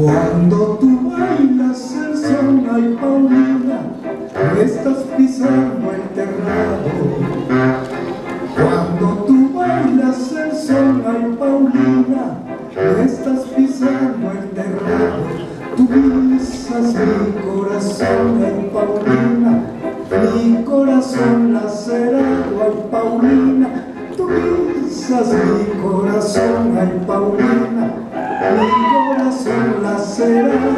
Cuando tú bailas el Sana y Paulina, me estás pisando el terrado. Cuando tú bailas el Sana y Paulina, me estás pisando el terrado. Tú pisas mi corazón en Paulina, mi corazón lacerado. Paulina. Tú pisas mi corazón, ay Paulina, mi corazón lacerado,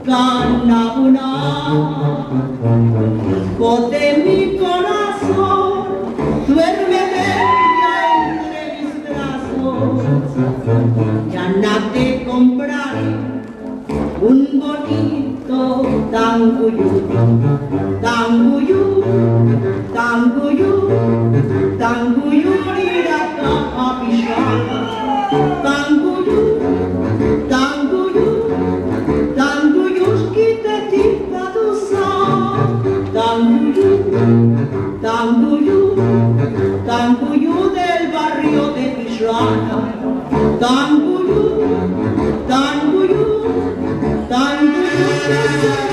io cannabuna, Pote mi corazón, duerme entre mis brazos, ya nate compraré un bonito tanguyú, tanguyú, tanguyú, tanguyú, tanguyú, tanguyú del barrio de Pishana, tanguyú, tanguyú, tanguyú,